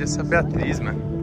Olha essa Beatriz, mano.